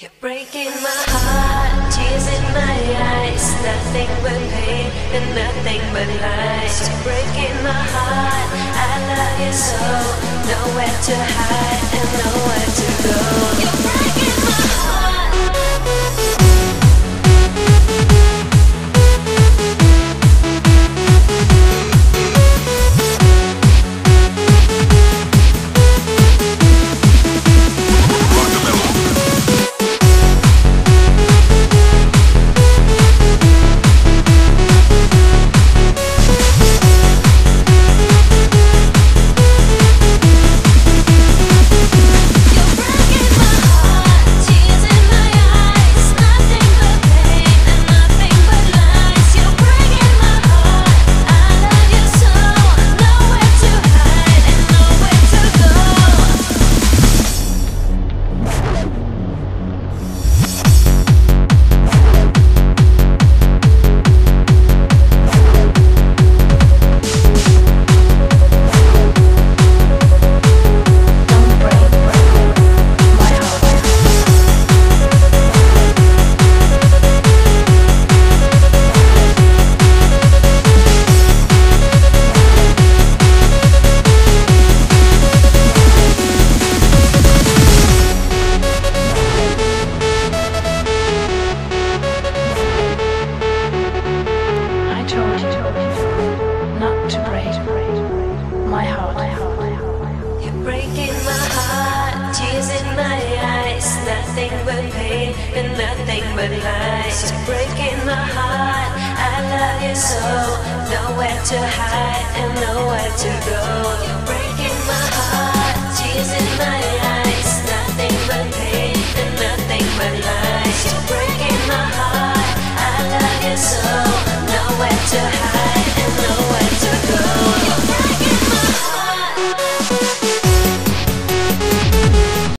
You're breaking my heart, tears in my eyes, nothing but pain and nothing but lies. You're breaking my heart, I love you so, nowhere to hide and nowhere nothing but pain and nothing but lies. You're breaking my heart, I love you so, nowhere to hide and nowhere to go. You're breaking my heart, tears in my eyes, nothing but pain and nothing but lies. You're breaking my heart, I love you so, nowhere to hide